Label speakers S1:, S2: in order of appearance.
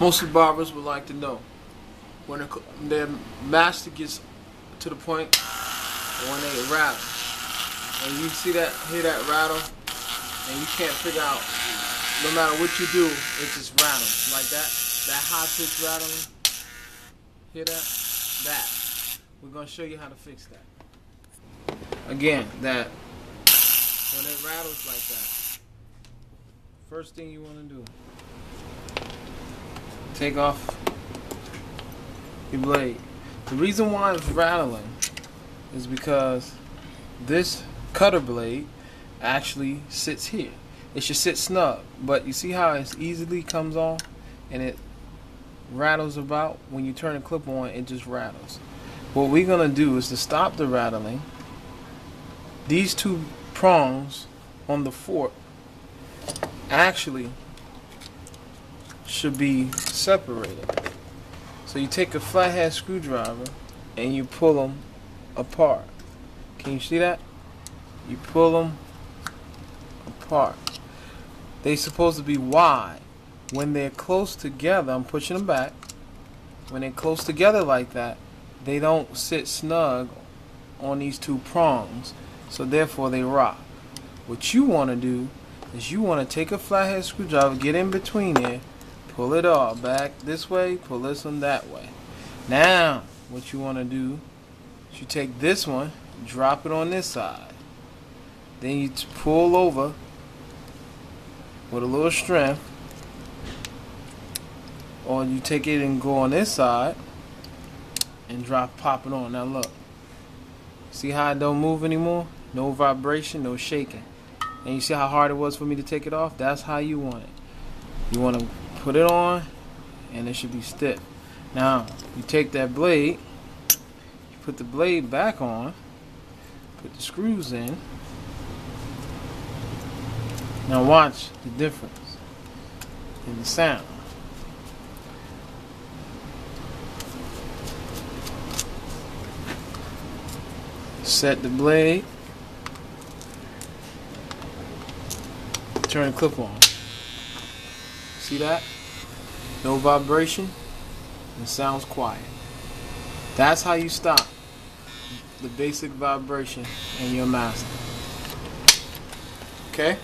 S1: Most of the barbers would like to know when their master gets to the point when they rattle. And you see that, hear that rattle, and you can't figure out, no matter what you do, it just rattles. Like that, that high pitch rattling. Hear that? That. We're going to show you how to fix that. Again, that, when it rattles like that, first thing you want to do, take off your blade. The reason why it's rattling is because this cutter blade actually sits here. It should sit snug, but you see how it easily comes off and it rattles about when you turn the clip on it just rattles. What we're gonna do is to stop the rattling these two prongs on the fork actually should be separated. So you take a flathead screwdriver and you pull them apart. Can you see that? You pull them apart. They're supposed to be wide. When they're close together, I'm pushing them back. When they're close together like that, they don't sit snug on these two prongs. So therefore they rock. What you want to do is you want to take a flathead screwdriver, get in between there, pull it all back this way, pull this one that way. Now, what you want to do is you take this one, drop it on this side. Then you pull over with a little strength. Or you take it and go on this side and drop pop it on. Now look. See how it don't move anymore? No vibration, no shaking. And you see how hard it was for me to take it off? That's how you want it. You want to put it on and it should be stiff. Now, you take that blade, you put the blade back on, put the screws in. Now watch the difference in the sound. Set the blade. Turn the clip on. See that? No vibration. It sounds quiet. That's how you stop the basic vibration in your master. Okay?